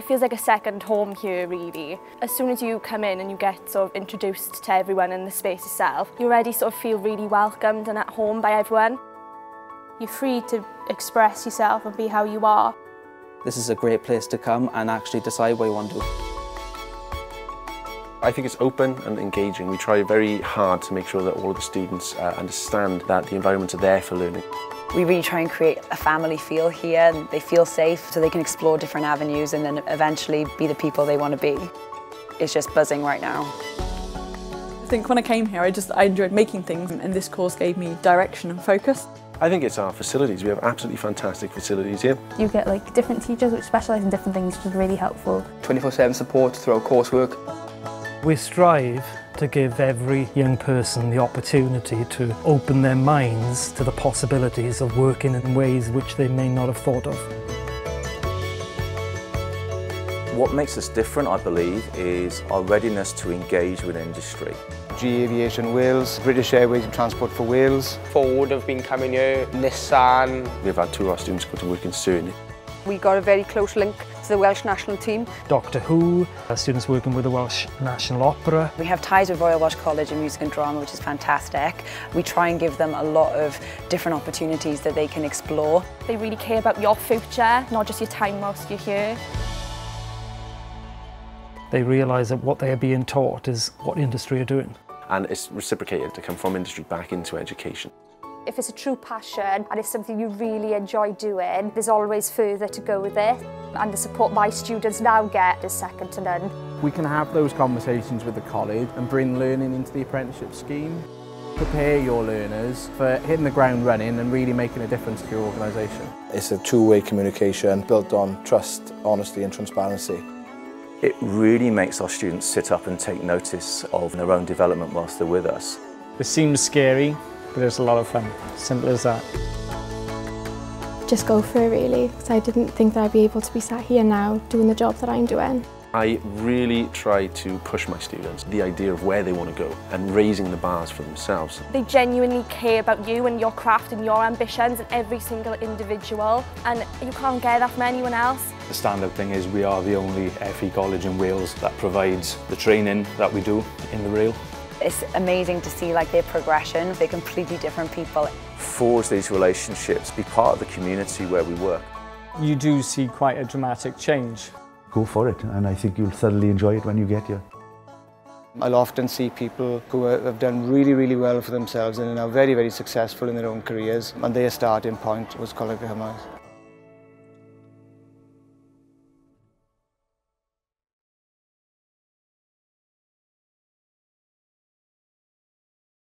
it feels like a second home here really. As soon as you come in and you get sort of introduced to everyone in the space itself, you already sort of feel really welcomed and at home by everyone. You're free to express yourself and be how you are. This is a great place to come and actually decide what you want to do. I think it's open and engaging. We try very hard to make sure that all of the students uh, understand that the environments are there for learning. We really try and create a family feel here and they feel safe so they can explore different avenues and then eventually be the people they want to be. It's just buzzing right now. I think when I came here I just I enjoyed making things and this course gave me direction and focus. I think it's our facilities. We have absolutely fantastic facilities here. You get like different teachers which specialise in different things which is really helpful. 24-7 support throughout coursework. We strive to give every young person the opportunity to open their minds to the possibilities of working in ways which they may not have thought of. What makes us different, I believe, is our readiness to engage with industry. GE Aviation Wales, British Airways and Transport for Wales. Ford have been coming here, Nissan. We've had two of our students go to work in CERN. We got a very close link to the Welsh national team. Doctor Who, uh, students working with the Welsh National Opera. We have ties with Royal Welsh College of Music and Drama, which is fantastic. We try and give them a lot of different opportunities that they can explore. They really care about your future, not just your time whilst you're here. They realise that what they are being taught is what industry are doing. And it's reciprocated to come from industry back into education. If it's a true passion and it's something you really enjoy doing, there's always further to go with it. And the support my students now get is second to none. We can have those conversations with the college and bring learning into the apprenticeship scheme. Prepare your learners for hitting the ground running and really making a difference to your organisation. It's a two-way communication built on trust, honesty and transparency. It really makes our students sit up and take notice of their own development whilst they're with us. It seems scary, but it's a lot of fun. Simple as that. Just go for it really, because I didn't think that I'd be able to be sat here now doing the job that I'm doing. I really try to push my students the idea of where they want to go and raising the bars for themselves. They genuinely care about you and your craft and your ambitions and every single individual and you can't get that from anyone else. The standout thing is we are the only FE college in Wales that provides the training that we do in the rail. It's amazing to see like their progression. They're completely different people. Forge these relationships, be part of the community where we work. You do see quite a dramatic change. Go for it and I think you'll thoroughly enjoy it when you get here. I'll often see people who have done really, really well for themselves and are now very, very successful in their own careers and their starting point was Coleg y Cymoedd.